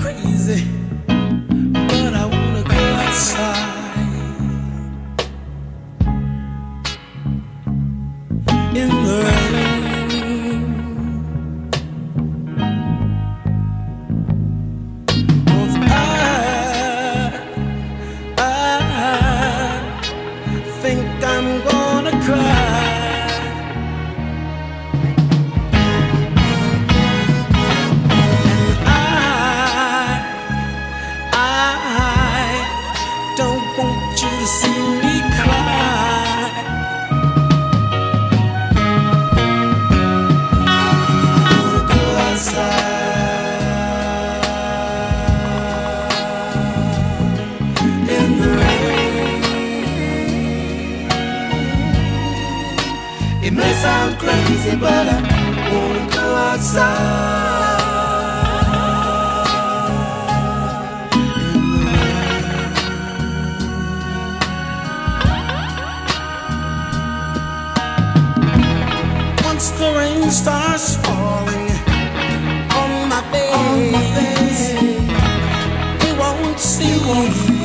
crazy, but I wanna go outside. may sound crazy, but I won't go outside. The Once the rain starts falling on my face, on won't see. We won't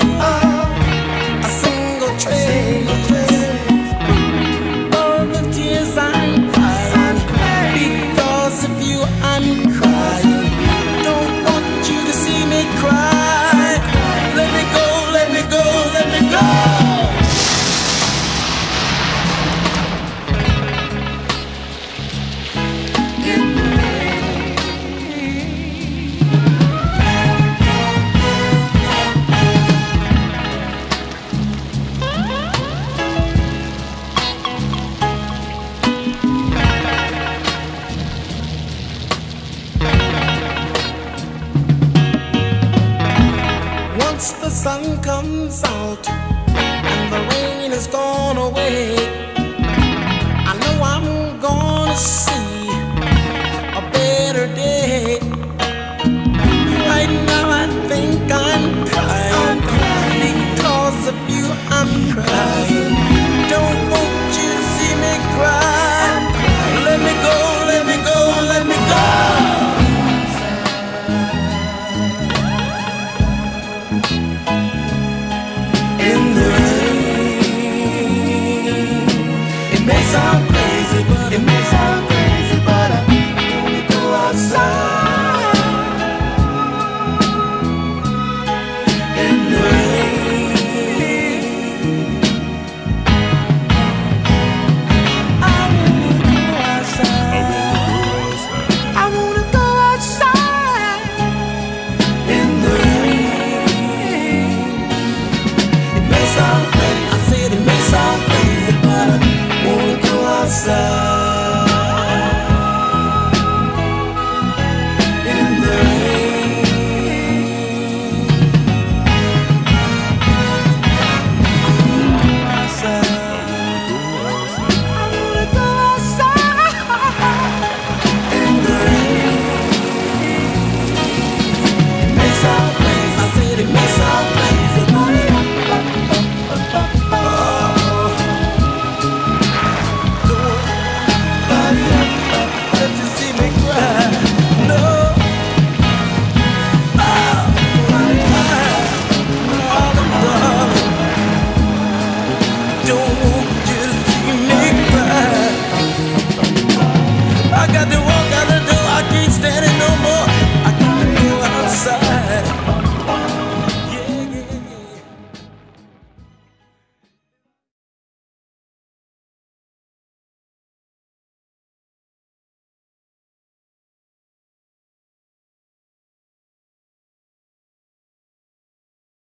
sun comes out and the rain has gone away, I know I'm gonna see a better day. Right now I think I'm crying, because of you I'm crying. love.